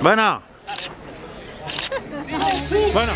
Bueno. Bueno.